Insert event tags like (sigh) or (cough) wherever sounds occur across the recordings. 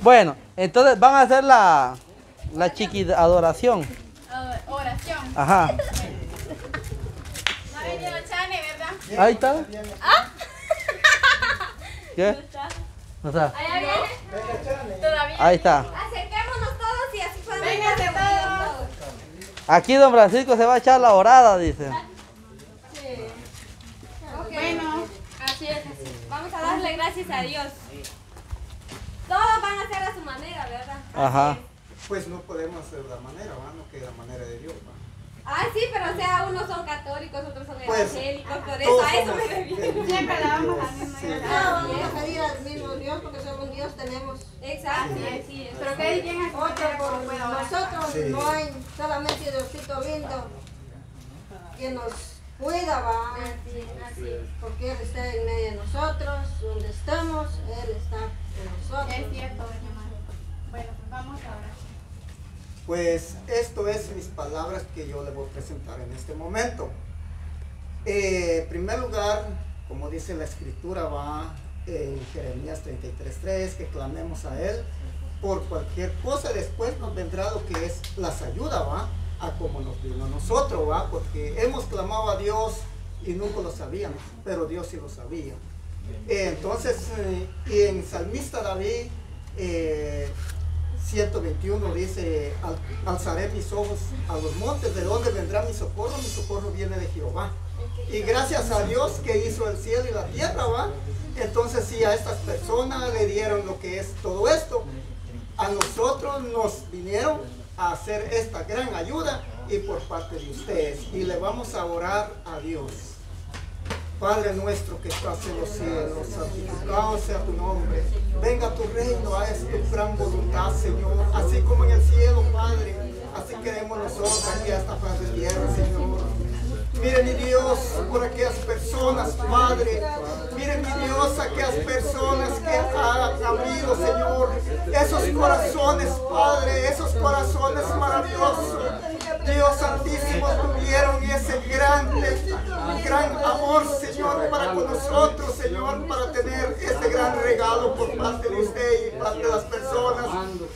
Bueno, entonces van a hacer la, la chiqui adoración. Oración. Ajá. (laughs) No ha venido Chane, ¿verdad? Ahí está. ¿Ah? (laughs) ¿Qué? No está. ¿Allá viene? Todavía. Ahí está. Acerquémonos todos y así podemos Véngase ver todos. Aquí don Francisco se va a echar la orada, dice. Bueno, así es. Vamos a darle gracias a Dios. Todos van a hacer a su manera, ¿verdad? Ajá. Pues no podemos hacer la manera, ¿va? no que la manera de Dios. ¿va? Ah, sí, pero o sea, unos son católicos, otros son Pues, evangélicos, por eso a eso somos me refiero. del mismo Siempre la vamos Dios, a la misma sí. iglesia. vamos a pedir al mismo Dios porque solo un Dios tenemos. Exacto. Así es. Pero que alguien hace Otro por nosotros Sí. no hay solamente Diosito lindo que nos cuida, va. Así es, así es. Porque Él está en medio de nosotros, donde estamos, Él está Es cierto. Bueno, pues vamos ahora. Pues esto es mis palabras que yo le voy a presentar en este momento. Eh, en primer lugar, como dice la escritura, va en Jeremías 33.3, que clamemos a Él por cualquier cosa. Después nos vendrá lo que es las ayudas, va, a como nos vino a nosotros, va, porque hemos clamado a Dios y nunca lo sabíamos, pero Dios sí lo sabía. Entonces, eh, en Salmista David, eh, 121 dice, "Al- alzaré mis ojos a los montes, ¿de dónde vendrá mi socorro? Mi socorro viene de Jehová. Y gracias a Dios que hizo el cielo y la tierra, ¿va? Entonces sí, a estas personas le dieron lo que es todo esto. A nosotros nos vinieron a hacer esta gran ayuda y por parte de ustedes. Y le vamos a orar a Dios. Padre nuestro que estás en los cielos, santificado sea tu nombre. Venga tu reino, haz tu gran voluntad, Señor. Así como en el cielo, Padre. Así queremos nosotros aquí a esta paz de tierra, Señor. Mire mi Dios por aquellas personas, Padre. Mire mi Dios aquellas personas que han abrido, Señor. Esos corazones, Padre, esos corazones maravillosos. Dios Santísimo, tuvieron ese gran, gran amor, Señor, para con nosotros, Señor, para tener este gran regalo por parte de usted y parte de las personas.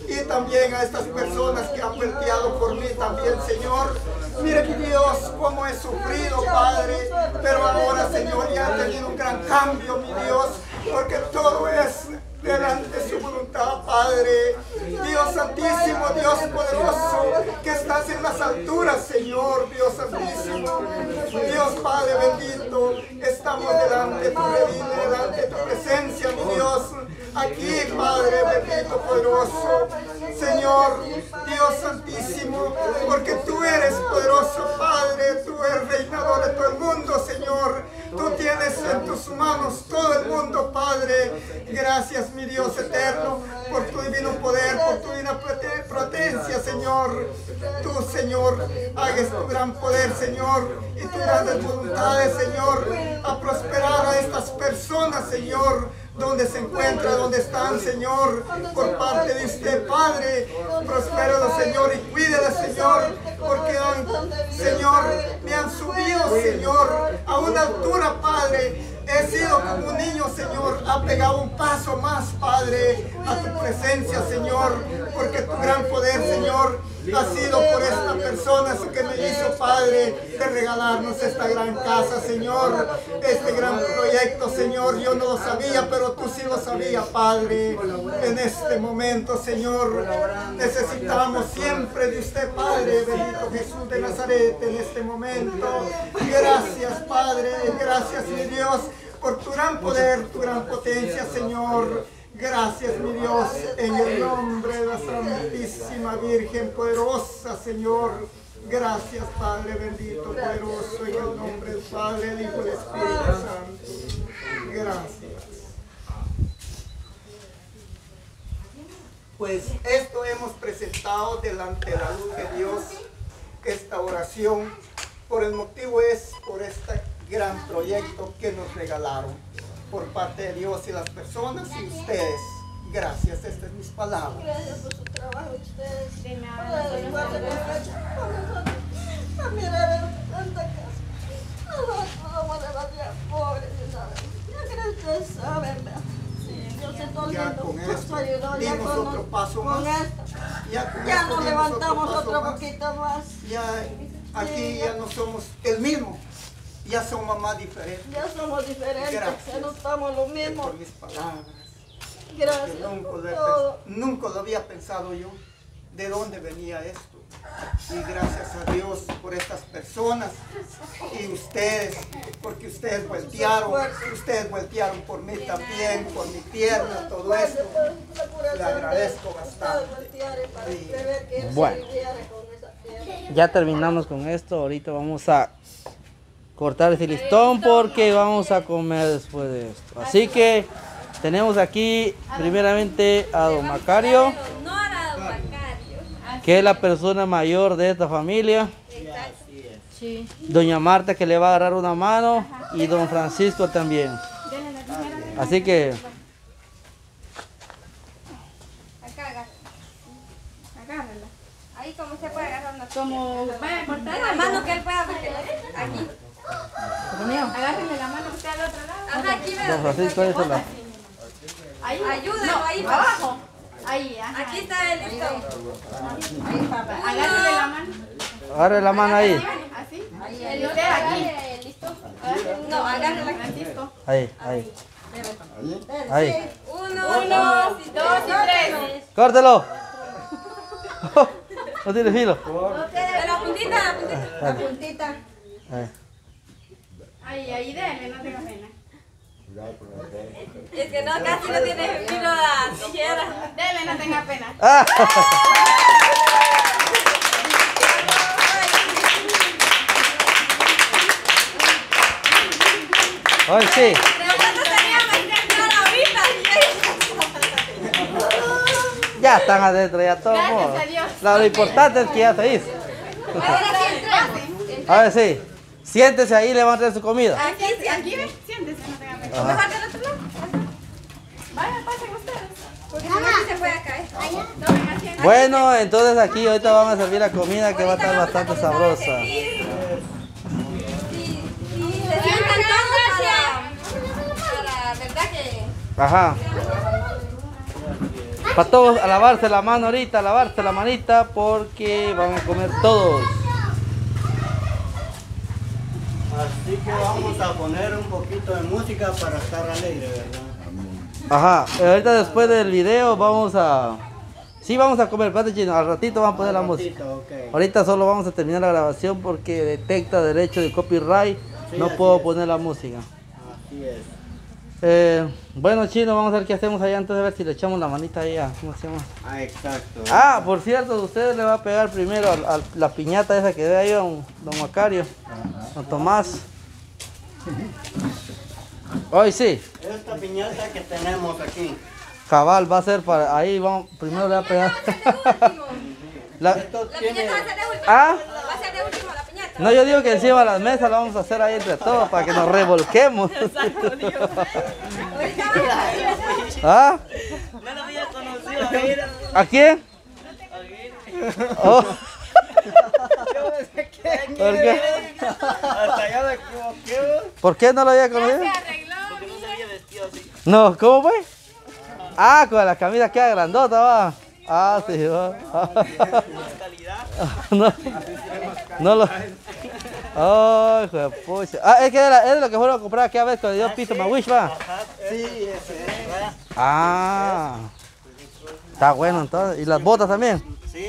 Y también a estas personas que han verteado por mí también, Señor. Mire mi Dios, cómo he sufrido, Padre. Pero ahora, Señor, ya he tenido un gran cambio, mi Dios, porque todo es delante de su voluntad, Padre. En tus manos todo el mundo, Padre. Gracias, mi Dios eterno, por tu divino poder, por tu divina potencia, Señor. Tú, Señor, hagas tu gran poder, Señor, y tus grandes voluntades, Señor, a prosperar a estas personas, Señor donde se encuentra, donde están, Señor, por parte de usted, Padre. Prospéralo, Señor, y cuídala, Señor, porque Señor, me han subido, Señor, a una altura, Padre. He sido como un niño, Señor, ha pegado un paso más, Padre, a tu presencia, Señor, porque tu gran poder, Señor, ha sido por esta persona que me hizo, Padre, de regalarnos esta gran casa, Señor, este gran proyecto, Señor. Yo no lo sabía, pero tú sí lo sabías, Padre. En este momento, Señor, necesitamos siempre de usted, Padre, bendito Jesús de Nazaret, en este momento. Gracias, Padre, gracias, mi Dios, por tu gran poder, tu gran potencia, Señor. Gracias, mi Dios, en el nombre de la Santísima Virgen poderosa, Señor. Gracias, Padre bendito, poderoso, en el nombre del Padre, del Hijo y del Espíritu Santo. Gracias. Pues esto hemos presentado delante de la luz de Dios, esta oración, por el motivo es por este gran proyecto que nos regalaron por parte de Dios y las personas y ustedes. Gracias, estas es mis palabras. Gracias por su trabajo, ustedes. De nada, Por nosotros. A mirar en tanta casa. Somos demasiado pobres, ¿saben? Ya que Ya con nos esto dimos con, otro paso más. Ya, Ya nos levantamos otro más. poquito más. Ya aquí ya no somos el mismo, ya somos más diferentes. Ya somos diferentes, Gracias. ya no estamos lo mismo. Por mis palabras. Gracias nunca por lo, he todo. nunca lo había pensado yo, de dónde venía esto. Y gracias a Dios por estas personas y ustedes, porque ustedes voltearon, ustedes voltearon por mí también, por mi pierna, todo esto. Le agradezco bastante. Sí. Bueno. Ya terminamos con esto. Ahorita vamos a cortar ese listón porque vamos a comer después de esto. Así que tenemos aquí primeramente a don Macario, que es la persona mayor de esta familia. Doña Marta que le va a agarrar una mano y don Francisco también. Así que Acá, agarra. Agárrala. Ahí como se puede agarrar una Como, vaya a cortar la mano que él pueda aquí. Agárrenle la mano usted al otro lado. Ajá, aquí don. Francisco ahí la- Ahí. Ayúdalo ahí. Abajo. Ahí, ajá. Aquí está el listón. Agárrele la mano. agarre la mano ahí. Así. El usted aquí. Listo. No, agárrala. Francisco. Ahí, ahí. Ahí. Uno, dos y dos y tres. ¡Córtelo! (laughs) (laughs) No tiene filo. La puntita, la puntita. La puntita. Ahí. Ahí, denle, no tenga pena. Es que no, casi no tiene filo la tijera. Dele, no tenga pena. ¡Ah! Hoy sí. Ya están adentro, ya todo. Gracias a Dios. Lo, importante es que ya se hizo. Ahora sí entramos. A ver, sí. Siéntese ahí y le van a traer su comida. Aquí, sí, Aquí, ve, siéntese, no tenga pena. ¿O mejor del otro lado? Vaya, pasen ustedes. Porque si no, se puede caer. Tomen asiento. Bueno, entonces aquí ahorita van a servir la comida que va a estar bastante sabrosa. Sí, sí, se sientan todos para, para, ¿verdad que? Ajá. Para todos a lavarse la mano ahorita, a lavarse la manita porque van a comer todos. Así que vamos a poner un poquito de música para estar alegre, ¿verdad? Ajá. Ahorita después del video vamos a... Sí, vamos a comer espérate, chino. Al ratito vamos a poner la música. Ahorita solo vamos a terminar la grabación porque detecta derecho de copyright. Sí, No puedo es. poner la música. Así es. Eh, bueno, chino, vamos a ver qué hacemos allá antes de ver si le echamos la manita ahí a... ¿Cómo se llama? Ah, exacto. Ah, por cierto, usted le va a pegar primero a, a la piñata esa que ve ahí don, don Macario, don Tomás. (laughs) Hoy sí, Esta piñata que tenemos aquí. cabal va a ser para ahí, vamos, primero le va a pegar. (laughs) La- Esto La tiene... piñata va a ser de último. ah, Va a ser de último la piñata. no, yo digo que encima de las mesas la vamos a hacer ahí entre todos para que nos revolquemos. (laughs) ¿Ah? No lo había conocido. ¿A quién? Oh. ¿Por qué? Hasta ya me equivoqué. ¿Por qué no lo había conocido? Se arregló. Porque no se había vestido así. No, ¿cómo fue? Ah, con la camisa queda grandota, va. Ah, sí, va. Calidad. No, no lo. Ay, hijo de pucha. Ah, es que era, lo que fueron a comprar aquella vez cuando dio piso Mawish, va. Sí, ese es. Ah, está bueno entonces. ¿Y las botas también? Sí,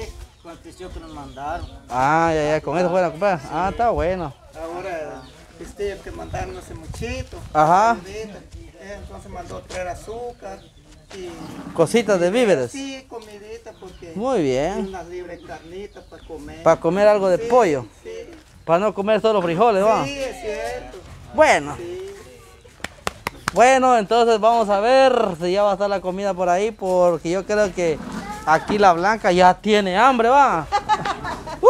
el tisio que nos mandaron. Ah, ya, ya, con eso fueron a comprar. Ah, está bueno. Ahora, este que mandaron hace muchito. Ajá. eh, Entonces mandó traer azúcar y Cositas de víveres. sí, comidita porque Muy bien. unas libres carnitas para comer. Para comer algo de Sí, pollo. Sí, Para no comer solo frijoles, va. sí, es cierto. Bueno. Sí. Bueno, entonces vamos a ver si ya va a estar la comida por ahí, porque yo creo que aquí la blanca ya tiene hambre, va. (laughs) ¡Uh!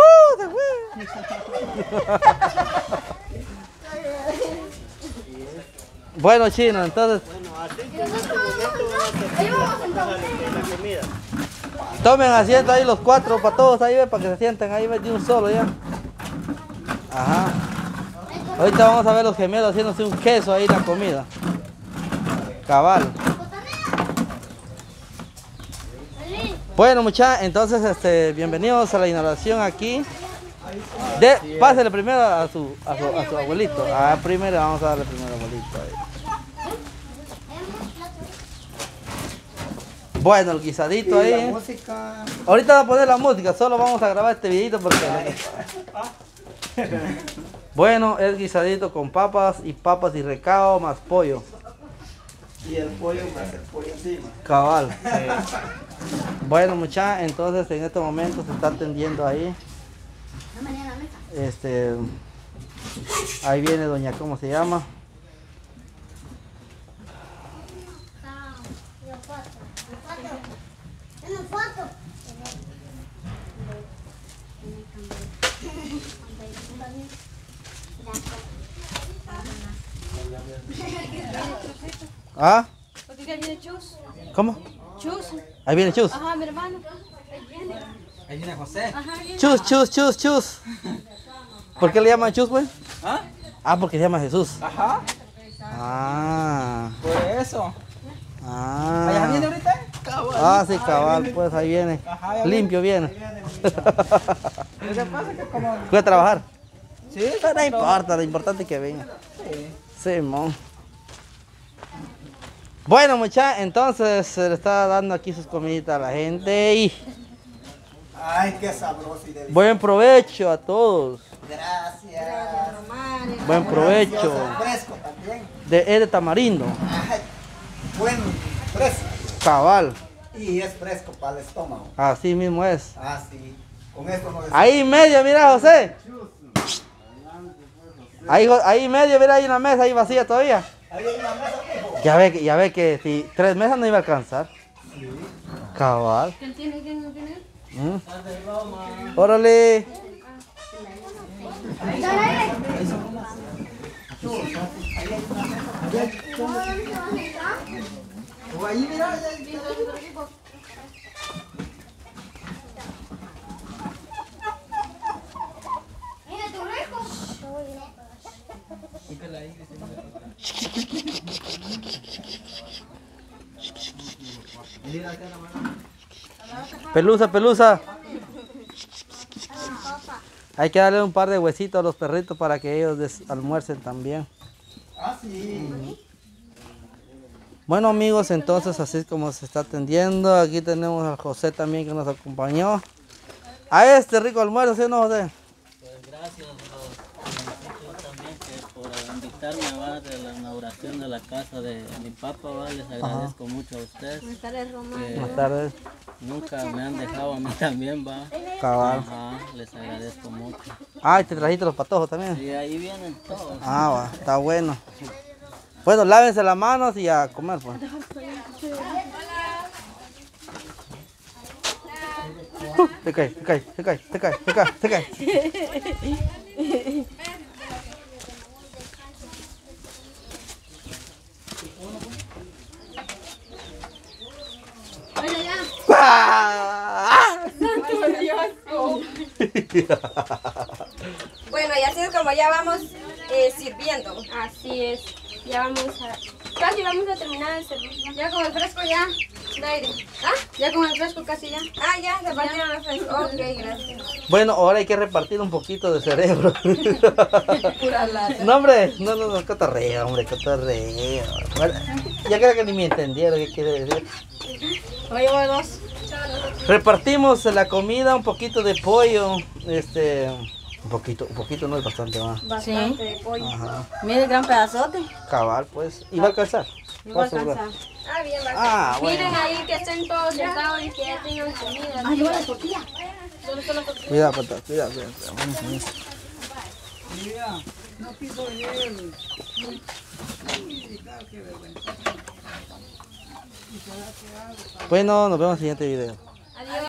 bueno, chino, entonces Bueno, así que en este tomen asiento ahí los cuatro para todos ahí, ve, para que se sienten ahí ve, de un solo ya. Ajá. Ahorita vamos a ver los gemelos haciéndose un queso ahí en la comida. Cabal. Bueno, muchachos, entonces este, bienvenidos a la inauguración aquí. De, pásale primero a su, a su, a su abuelito. Ah, primero vamos a darle primero al abuelito. ahí. Bueno, el guisadito ahí. Ahorita va a poner la música, solo vamos a grabar este videito porque... (laughs) Bueno, el guisadito con papas y papas y recao más pollo. Y el pollo más el pollo encima. Cabal. (laughs) Bueno, muchachos, entonces en este momento se está atendiendo ahí. Este. Ahí viene doña, ¿cómo se llama? (laughs) ¿Ah? Porque ya viene Chus. ¿Cómo? Chus. Ahí viene Chus. Ajá, mi hermano. Ahí viene. Ahí viene José. Ajá, viene. Chus, chus, chus, chus. ¿Por qué le llaman chus, pues? ¿Ah? Ah, porque se llama Jesús. Ajá. Ah. Por eso. Ah. ¿Allá viene ahorita? Cabal. Ah, sí, cabal, pues ahí viene. Ajá, Limpio viene. (laughs) Lo que pasa es que como... Trabajar. Sí, Pero no importa, lo importante es que venga. Sí. Simón. Bueno, muchachos, entonces se le está dando aquí sus comiditas a la gente y Ay, qué sabroso y delicioso. buen provecho a todos. Gracias. Buen provecho. Fresco también. De, es de tamarindo, Ay, buen fresco. cabal. Y es fresco para el estómago. Así mismo es. Ah, sí. Con esto no es. Ahí medio, mira José. Ahí, ahí medio, mira, hay una mesa ahí vacía todavía. Ahí hay una mesa. Ya ve, que- ya ve que si tres mesas no iba a alcanzar. Cabal. ¿Quién tiene? ¿Quién no tiene? ¿Mm? Órale. Pelusa, pelusa. Hay que darle un par de huesitos a los perritos para que ellos almuercen también. Bueno amigos, entonces así es como se está atendiendo. Aquí tenemos a José también que nos acompañó. A este rico almuerzo, ¿sí o no José? Pues gracias a los también que por invitarme ¿va? de la inauguración de la casa de mi papá, ¿va? les agradezco mucho a ustedes. Buenas tardes, Román. Buenas tardes. nunca me han dejado a mí (laughs) también, va. Cabal. Ajá, les agradezco mucho. Ah, y te trajiste los patojos también. Y ahí vienen todos. Ah, va, está bueno. Bueno, lávense las manos y a comer pues. Uh, te cae, te cae, te cae, te cae, te cae, te cae. (laughs) ¡Ah! (laughs) Bueno, y así es como ya vamos eh, sirviendo. Así es. Ya vamos a... Casi vamos a terminar el servicio. Ya con el fresco ya. Daire. ¿Ah? Ya con el fresco casi ya. Ah, ya, se partieron el fresco. Ok, gracias. Bueno, ahora hay que repartir un poquito de cerebro. (laughs) No, hombre, no, no, no, cotorreo, hombre, cotorreo. Bueno, ya creo que ni me entendieron qué quiere decir. Oye, buenos. Repartimos la comida, un poquito de pollo, este, un poquito, un poquito no es bastante más. Bastante de pollo. Ajá. Mire el gran pedazote. Cabal, pues, y va a alcanzar. No va a a alcanzar. Ah, bien, va. Ah, Miren bueno. ahí que estén todos sentados y que ya tengan comida. Ay, yo la tortilla. Cuidado, pata, cuidado, cuidado. Vamos a ver. Bueno, nos vemos en el siguiente video.